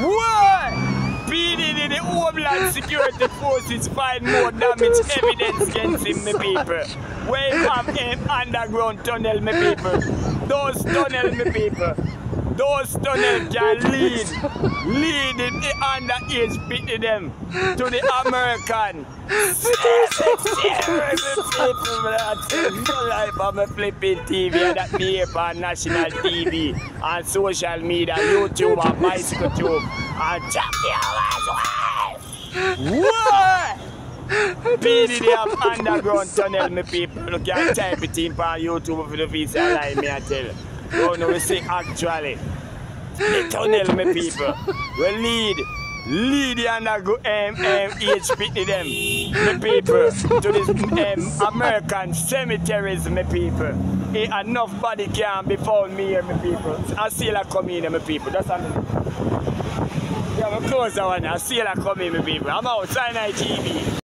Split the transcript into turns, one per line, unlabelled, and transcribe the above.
What? Beating in the Homeland Security Forces find more damage evidence against him, my people. You have him underground tunnel, my people. Those tunnel, my people. Those tunnel can lead, leading the underage beating them to the American. life on my flipping TV and that be on national TV and social media, YouTube and bicycle tube and your ass What? PDD have underground tunnel, me people. You can type it in on YouTube for the visa line, me I tell you. Don't know we see actually. The tunnel, me people. We lead. Lead the um, um, HP them, me people, to this um, American cemeteries, me people. Eh, enough body can be found me here, me people. I see like come in, me people. That's what Yeah, I'm close that one. I see like come in, me people. I'm outside TV.